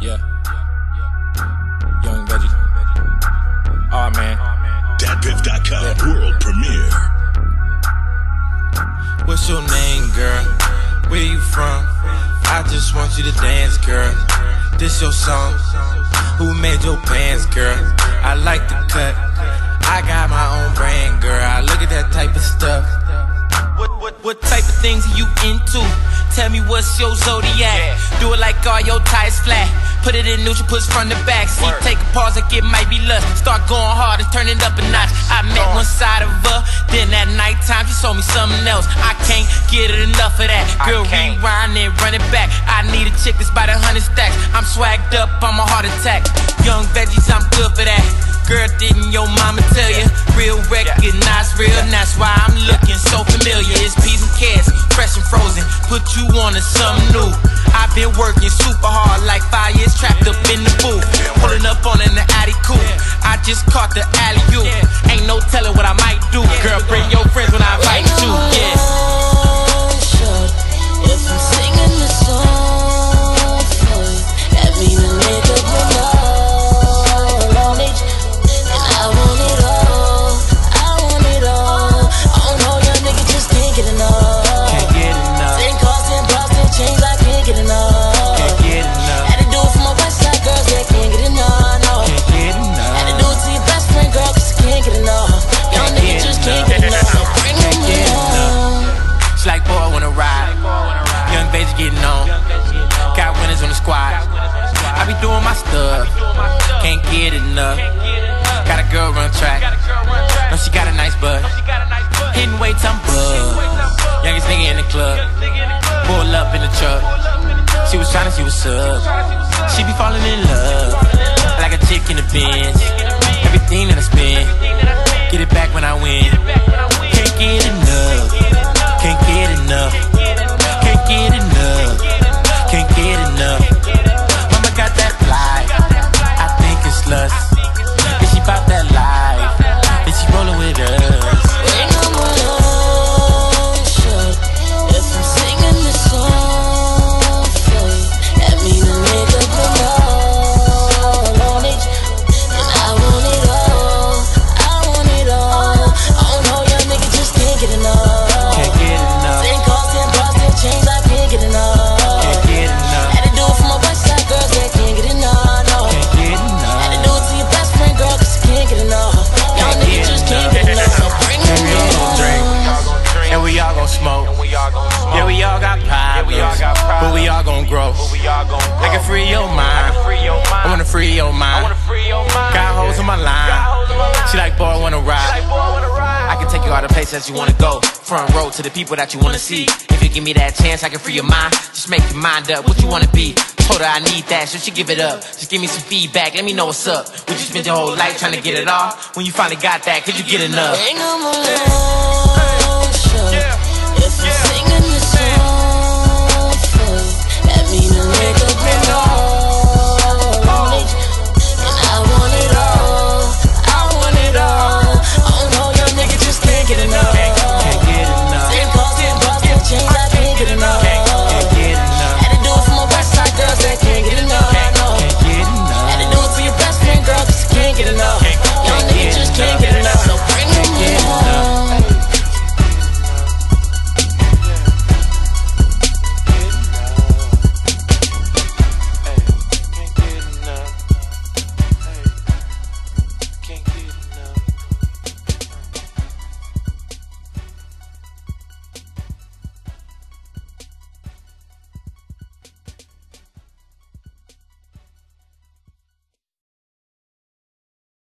Yeah. Young Veggie. Oh man. DatPiff.com world premiere. What's your name, girl? Where you from? I just want you to dance, girl. This your song. Who made your pants, girl? I like the cut. Your zodiac. Do it like all your ties flat. Put it in neutral, push from the back. See, take a pause, like it might be lust. Start going hard and turn it up a notch. I met one side of her, then at nighttime she told me something else. I can't get it enough of that. Girl, rewind and run it back. I need a chick that's by the hundred stacks. I'm swagged up, I'm a heart attack. Young veggies, I'm good for that. Girl, didn't your mama tell you? Real recognize real, and that's why I'm looking so familiar. Frozen. Put you on to something new. I've been working super hard, like five years trapped up in getting on. Got winners on the squad. I be doing my stuff. Can't get enough. Got a girl run track. No, she got a nice butt. Hitting weights, I'm buzzed. Youngest nigga in the club. Pull up in the truck. She was trying to see what's up. She be falling in love. Like a chick in the bins. Everything that I spend. Get it back when I win. Free your mind. Got hoes on my line. She like, boy, I wanna ride. I can take you all the places that you wanna go. Front row to the people that you wanna see. If you give me that chance, I can free your mind. Just make your mind up what you wanna be. Told her I need that, so she give it up. Just give me some feedback, let me know what's up. Would you spend your whole life trying to get it all? When you finally got that, could you get enough?